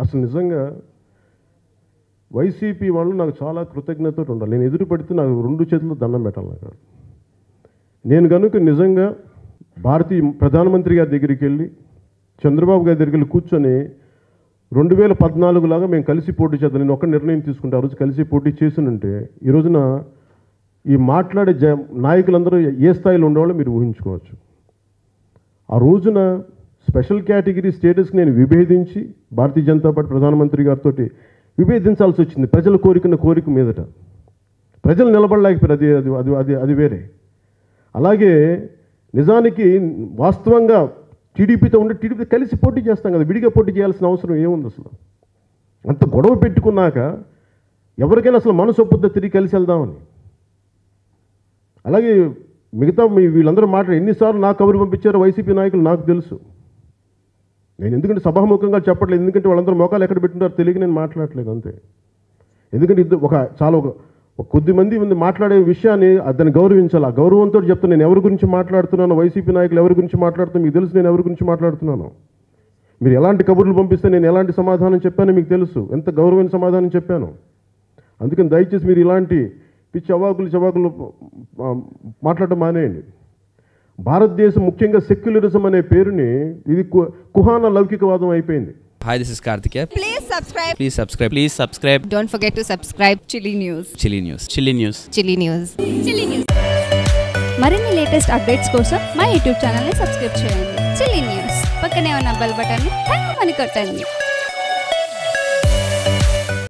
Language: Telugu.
అసలు నిజంగా వైసీపీ వాళ్ళు నాకు చాలా కృతజ్ఞతతో ఉండాలి. నేను ఎదురు పెడితే నాకు రెండు చేతులు దండం పెట్టాలి నాకు. నేను కనుక నిజంగా భారతీయ ప్రధానమంత్రి గారి దగ్గరికి వెళ్ళి చంద్రబాబు గారి దగ్గరికి వెళ్ళి కూర్చొని రెండు వేల పద్నాలుగు లాగా మేము కలిసి పోటీ చేద్దాం నేను ఒక నిర్ణయం తీసుకుంటే ఆ రోజు కలిసి పోటీ చేసినంటే ఈ రోజున ఈ మాట్లాడే జ నాయకులందరూ ఏ స్థాయిలో ఉండేవాళ్ళో మీరు ఊహించుకోవచ్చు. ఆ రోజున స్పెషల్ కేటగిరీ స్టేటస్కి నేను విభేదించి భారతీయ జనతా పార్టీ ప్రధానమంత్రి గారితో విభేదించాల్సి వచ్చింది. ప్రజల కోరికన కోరిక మీదట. ప్రజలు నిలబడలేకపోయారు. అది అది అది అది అది వేరే. అలాగే నిజానికి వాస్తవంగా టీడీపీతో ఉంటే టీడీపీ కలిసి పోటీ చేస్తాం కదా. విడిగా పోటీ చేయాల్సిన అవసరం ఏముంది అసలు? అంత గొడవ పెట్టుకున్నాక ఎవరికైనా అసలు మనసు ఒప్పుద్దా తిరిగి కలిసి వెళ్దామని? అలాగే మిగతా మీ వీళ్ళందరూ మాట్లాడి ఎన్నిసార్లు నాకు కబురు పంపించారో వైసీపీ నాయకులు నాకు తెలుసు. నేను ఎందుకంటే సభాముఖంగా చెప్పట్లేదు ఎందుకంటే వాళ్ళందరూ మోకాలు ఎక్కడ పెట్టినారో తెలియక నేను మాట్లాడట్లేదు అంతే. ఎందుకంటే ఇద్దరు ఒక చాలా ఒక ఒక కొద్ది మంది మంది మాట్లాడే విషయాన్ని దాన్ని గౌరవించాలి. ఆ గౌరవంతో చెప్తాను నేను ఎవరి గురించి మాట్లాడుతున్నాను వైసీపీ నాయకులు ఎవరి గురించి మాట్లాడుతున్నా మీకు తెలుసు నేను ఎవరి గురించి మాట్లాడుతున్నాను. మీరు ఎలాంటి కబుర్లు పంపిస్తే నేను ఎలాంటి సమాధానం చెప్పానో మీకు తెలుసు. ఎంత గౌరవమైన సమాధానం చెప్పాను. అందుకని దయచేసి మీరు ఇలాంటి పిచ్చి అవాకులు చవాకులు మాట్లాడటం మానేయండి. భారతదేశం ముఖ్యంగా సెక్యులరిజం అనే పేరుని ఇది కుహాన లౌకికవాదం అయిపోయింది. Hi this is Karthike please subscribe please subscribe please subscribe don't forget to subscribe Chilli News Chilli News Chilli News Chilli News Chilli News మరిన్ని లేటెస్ట్ అప్డేట్స్ కోసం మా యూట్యూబ్ ఛానల్ని సబ్స్క్రైబ్ చేయండి. చిల్లీ న్యూస్ పక్కనే ఉన్న బెల్ బటన్ని థ్యాంక్ యూ మనీ కొట్టండి.